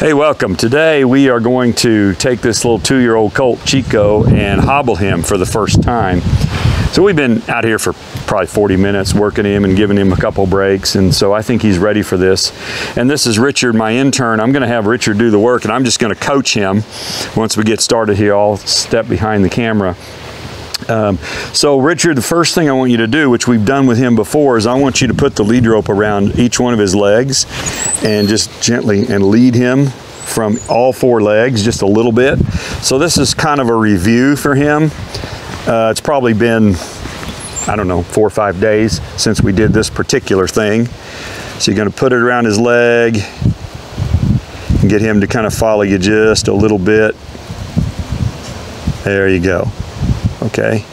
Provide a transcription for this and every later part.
Hey, welcome. Today we are going to take this little two-year-old colt, Chico, and hobble him for the first time. So we've been out here for probably 40 minutes working him and giving him a couple breaks, and so I think he's ready for this. And this is Richard, my intern. I'm gonna have Richard do the work, and I'm just gonna coach him. Once we get started here, I'll step behind the camera. Um, so Richard, the first thing I want you to do, which we've done with him before, is I want you to put the lead rope around each one of his legs and just gently and lead him from all four legs just a little bit. So this is kind of a review for him. Uh, it's probably been, I don't know, four or five days since we did this particular thing. So you're gonna put it around his leg and get him to kind of follow you just a little bit. There you go okay?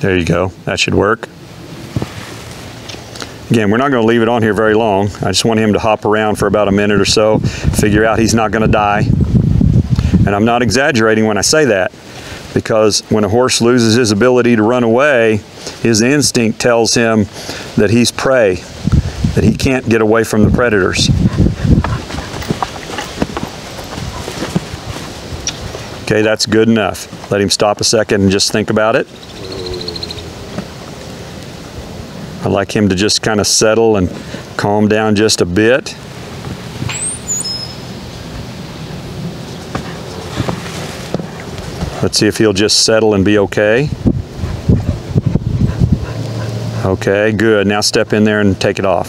There you go, that should work. Again, we're not going to leave it on here very long. I just want him to hop around for about a minute or so, figure out he's not going to die. And I'm not exaggerating when I say that because when a horse loses his ability to run away, his instinct tells him that he's prey, that he can't get away from the predators. Okay, that's good enough. Let him stop a second and just think about it. I'd like him to just kind of settle and calm down just a bit. Let's see if he'll just settle and be okay. Okay, good. Now step in there and take it off.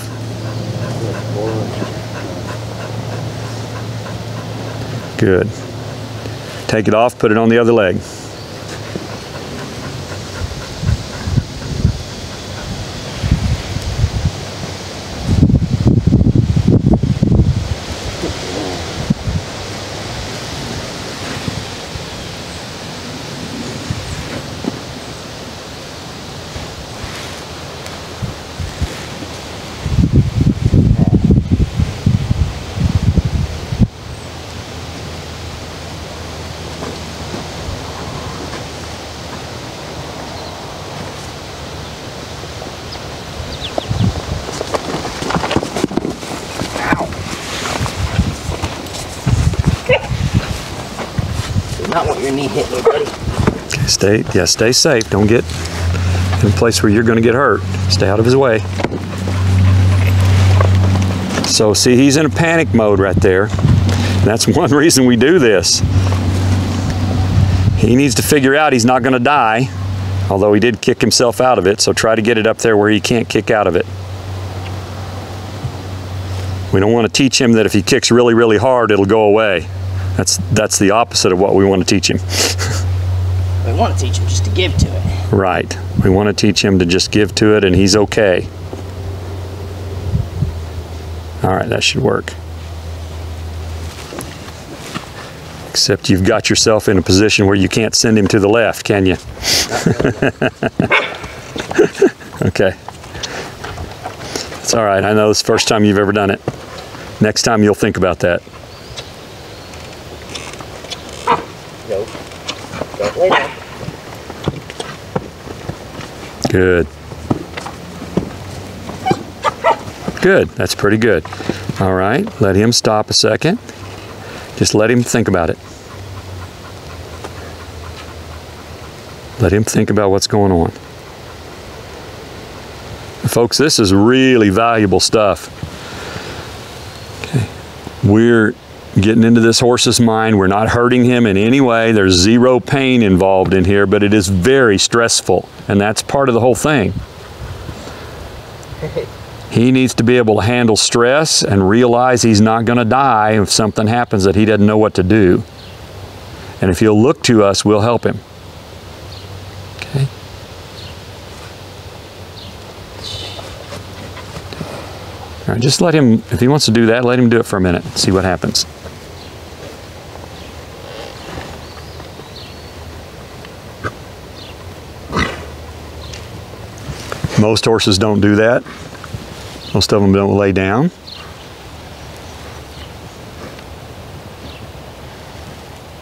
Good. Take it off, put it on the other leg. Not want your knee hitting me, buddy. Stay, yeah, stay safe. Don't get in a place where you're going to get hurt. Stay out of his way. So see, he's in a panic mode right there. That's one reason we do this. He needs to figure out he's not going to die, although he did kick himself out of it, so try to get it up there where he can't kick out of it. We don't want to teach him that if he kicks really, really hard, it'll go away. That's, that's the opposite of what we want to teach him. we want to teach him just to give to it. Right. We want to teach him to just give to it and he's okay. All right, that should work. Except you've got yourself in a position where you can't send him to the left, can you? okay. It's all right. I know it's the first time you've ever done it. Next time you'll think about that. Good. Good, that's pretty good. All right, let him stop a second. Just let him think about it. Let him think about what's going on. Folks, this is really valuable stuff. Okay. We're getting into this horse's mind. We're not hurting him in any way. There's zero pain involved in here, but it is very stressful, and that's part of the whole thing. He needs to be able to handle stress and realize he's not going to die if something happens that he doesn't know what to do. And if he'll look to us, we'll help him. Okay? All right, just let him, if he wants to do that, let him do it for a minute. See what happens. Most horses don't do that. Most of them don't lay down.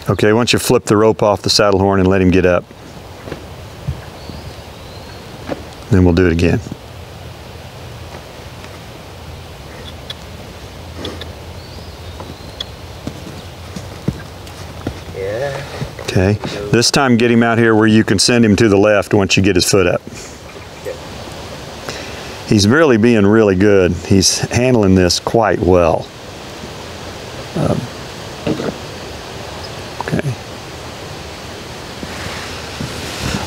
Okay, once you flip the rope off the saddle horn and let him get up. Then we'll do it again. Yeah. Okay, this time get him out here where you can send him to the left once you get his foot up. He's really being really good. He's handling this quite well. Um, okay.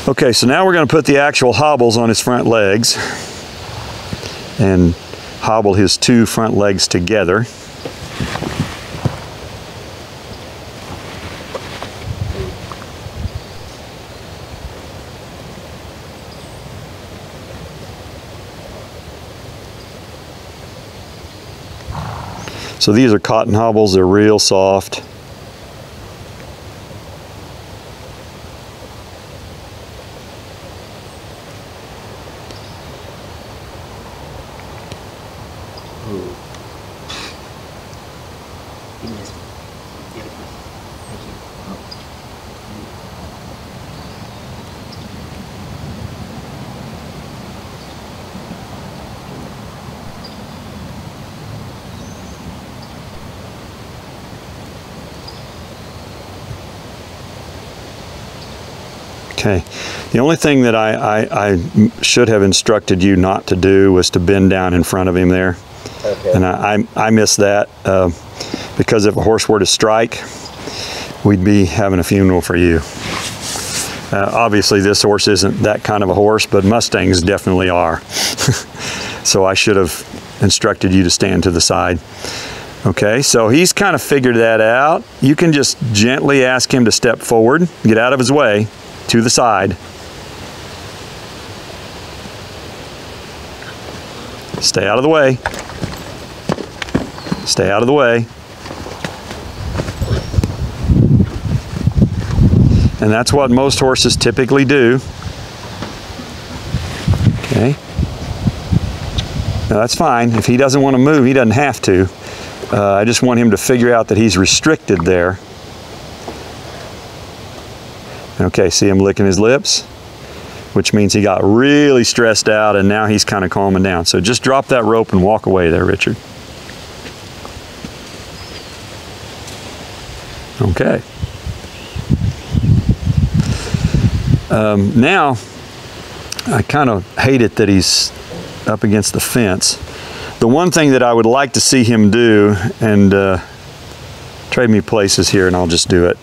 Okay, so now we're going to put the actual hobbles on his front legs and hobble his two front legs together. So these are cotton hobbles, they're real soft. He Okay. The only thing that I, I, I should have instructed you not to do was to bend down in front of him there. Okay. And I, I, I missed that uh, because if a horse were to strike, we'd be having a funeral for you. Uh, obviously, this horse isn't that kind of a horse, but Mustangs definitely are. so I should have instructed you to stand to the side. Okay, so he's kind of figured that out. You can just gently ask him to step forward, get out of his way, to the side. Stay out of the way. Stay out of the way. And that's what most horses typically do. Okay. Now that's fine. If he doesn't want to move, he doesn't have to. Uh, I just want him to figure out that he's restricted there. Okay, see him licking his lips, which means he got really stressed out and now he's kind of calming down. So just drop that rope and walk away there, Richard. Okay. Um, now, I kind of hate it that he's up against the fence. The one thing that I would like to see him do, and uh, trade me places here and I'll just do it.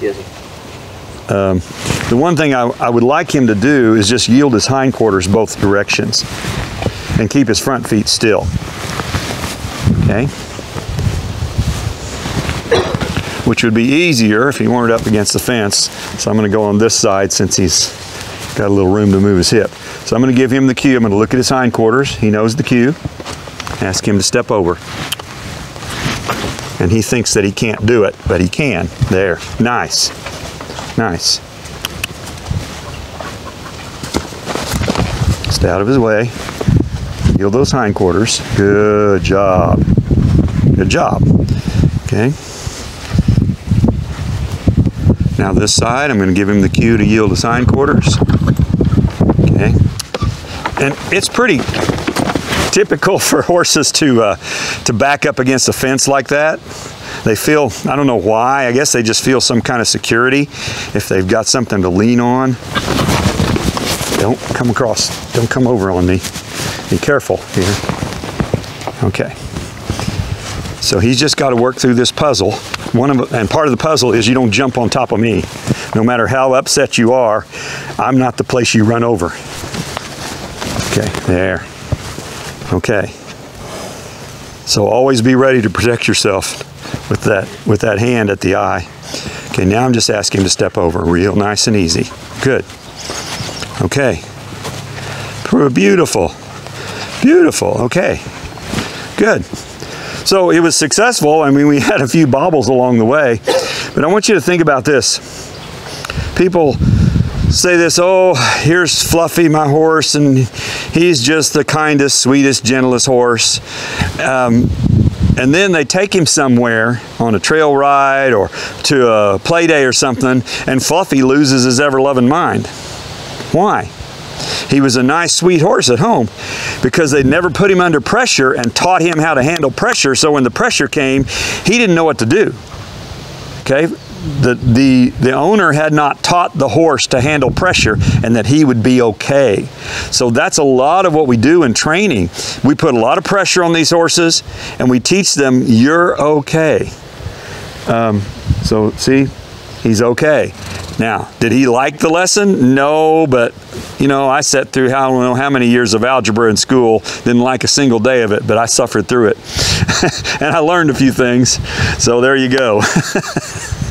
Yes. Um, the one thing I, I would like him to do is just yield his hindquarters both directions and keep his front feet still. Okay? Which would be easier if he weren't up against the fence. So I'm going to go on this side since he's got a little room to move his hip. So I'm going to give him the cue. I'm going to look at his hindquarters. He knows the cue. Ask him to step over. And he thinks that he can't do it, but he can. There. Nice. Nice. Stay out of his way. Yield those hindquarters. Good job. Good job. Okay. Now this side, I'm going to give him the cue to yield his hindquarters. Okay. And it's pretty typical for horses to uh, to back up against a fence like that. They feel, I don't know why, I guess they just feel some kind of security if they've got something to lean on. Don't come across, don't come over on me. Be careful here. Okay. So he's just got to work through this puzzle. One of and part of the puzzle is you don't jump on top of me. No matter how upset you are, I'm not the place you run over. Okay, there. Okay. So always be ready to protect yourself with that with that hand at the eye. Okay, now I'm just asking him to step over, real nice and easy. Good. Okay. Beautiful. Beautiful. Okay. Good. So it was successful. I mean, we had a few bobbles along the way, but I want you to think about this. People say this, oh, here's Fluffy, my horse, and he's just the kindest, sweetest, gentlest horse. Um, and then they take him somewhere on a trail ride or to a play day or something, and Fluffy loses his ever loving mind. Why? He was a nice, sweet horse at home because they never put him under pressure and taught him how to handle pressure. So when the pressure came, he didn't know what to do. Okay? The, the, the owner had not taught the horse to handle pressure and that he would be okay. So that's a lot of what we do in training. We put a lot of pressure on these horses and we teach them, you're okay. Um, so see, he's okay. Now, did he like the lesson? No, but you know, I sat through how, I don't know how many years of algebra in school, didn't like a single day of it, but I suffered through it. and I learned a few things. So there you go.